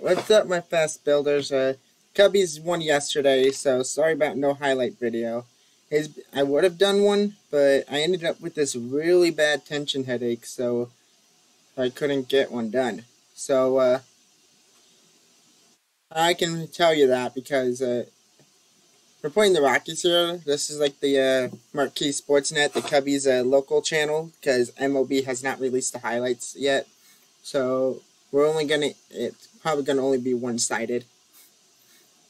What's up, my fast builders? Uh, Cubbies won yesterday, so sorry about no highlight video. I would have done one, but I ended up with this really bad tension headache, so I couldn't get one done. So, uh, I can tell you that because, uh, we're playing the Rockies here. This is like the, uh, Marquee Sportsnet, the Cubbies, uh, local channel, because MLB has not released the highlights yet. So, we're only gonna, it's probably gonna only be one-sided.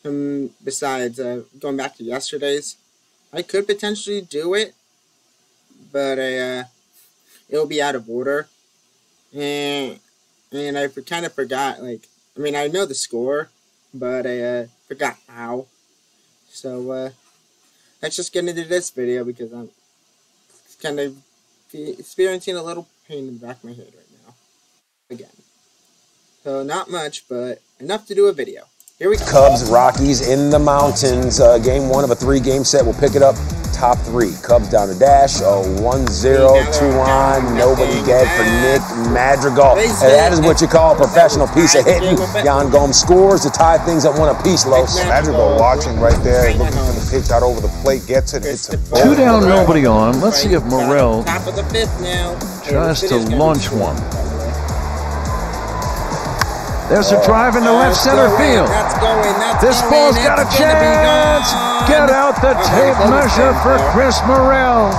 Um, besides, uh, going back to yesterday's, I could potentially do it, but I, uh, it'll be out of order. And, and I kind of forgot, like, I mean, I know the score, but I, uh, forgot how. So, uh, let's just get into this video because I'm kind of experiencing a little pain in the back of my head right now. Again. So not much, but enough to do a video. Here we. Cubs, Rockies in the mountains. Uh, game one of a three-game set. We'll pick it up top three. Cubs down to dash. Oh, 1-0, two on. Nobody dead for Nick Madrigal. And that is what you call a professional piece of hitting. Yan Gomes scores to tie things at one apiece, Los. Madrigal watching right there, looking for the pitch out over the plate, gets it, hits it. Two down, nobody on. Let's see if Morel tries to launch one. There's a drive into left center field. This ball's got a chance. Get out the tape measure for Chris Morel.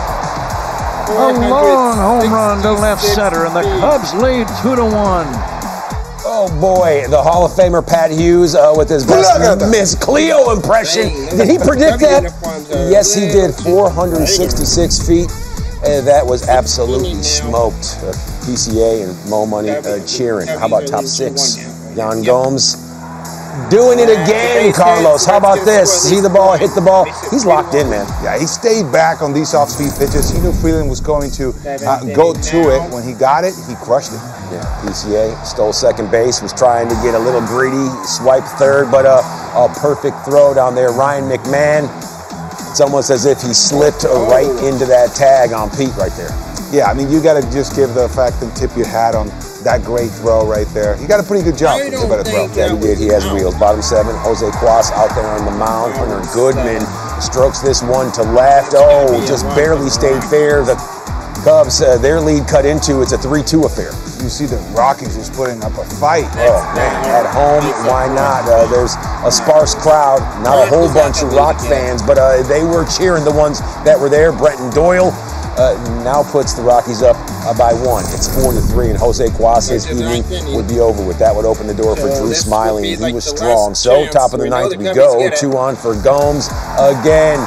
A long home run to left center, and the Cubs lead two to one. Oh boy, the Hall of Famer Pat Hughes uh, with his best Miss Cleo impression. Did he predict that? Yes, he did. 466 feet. And that was absolutely smoked. Uh, PCA and Mo Money uh, cheering. How about top six? Yan Gomes doing it again, Carlos. How about this? See the ball, hit the ball. He's locked in, man. Yeah, he stayed back on these off-speed pitches. He knew Freeland was going to uh, go to it. When he got it, he crushed it. Yeah, PCA stole second base, was trying to get a little greedy, swipe third, but a, a perfect throw down there. Ryan McMahon, it's almost as if he slipped right into that tag on Pete right there. Yeah, I mean, you got to just give the fact and tip your hat on that great throw right there. He got a pretty good job for better throw. Yeah, he did. He has wheels. Bottom seven. Jose Cuas out there on the mound. Hunter Goodman strokes this one to left. Oh, just barely stayed fair. The Cubs, uh, their lead cut into. It's a 3-2 affair. You see the Rockies just putting up a fight. Oh man, at home, why not? Uh, there's a sparse crowd, not a whole bunch of Rock fans, but uh, they were cheering the ones that were there. Brenton Doyle uh, now puts the Rockies up uh, by one. It's four to three, and Jose Cuas's evening would be over with. That would open the door for Drew Smyly. He was strong. So top of the ninth we go. Two on for Gomes again.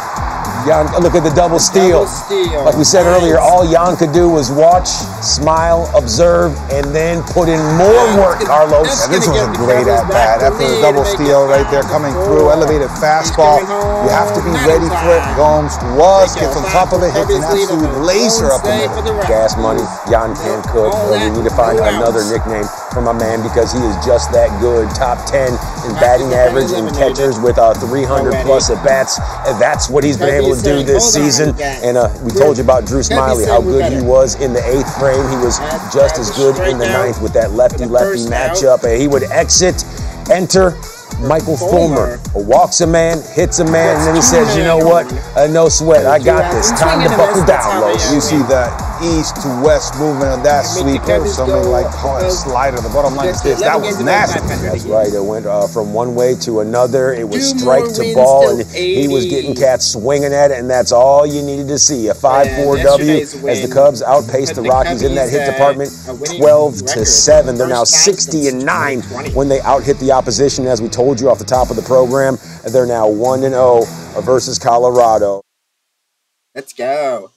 Yan, look at the double steal. Double steal. Like we said earlier, all Yan could do was watch, smile, observe, and then put in more work, Carlos. And this was a great at bat. After the double steal right there coming through, elevated fastball. You have to be ready for it. Gomes was, gets on top of it, hits an absolute laser up in there. Gas money, Yan can cook. We need to find another nickname for my man because he is just that good. Top 10 in batting average and catchers with uh, 300 plus at bats. And that's what he's been able to do this season. And uh, we told you about Drew Smyly, how good he was in the eighth frame. He was just as good in the ninth with that lefty-lefty matchup. And he would exit, enter, Michael Fulmer walks a man, hits a man, and then he says, you know what? Uh, no sweat. I got this. Time to buckle down, Los. You see the east to west movement of that sweeper, something like it slider. The bottom line is this. That was nasty. That's right. It went uh, from one way to another. It was strike to ball, and he was getting cats swinging at it, and that's all you needed to see. A 5-4 W as the Cubs outpaced the Rockies in that hit department 12 to 7. They're now 60 and 9 when they out hit the opposition. As we told you off the top of the program, they're now 1 and 0 versus Colorado. Let's go.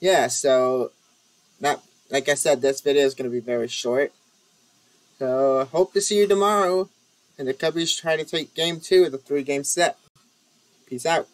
Yeah, so like I said, this video is going to be very short. So I hope to see you tomorrow. And the Cubbies try to take game two of the three game set. Peace out.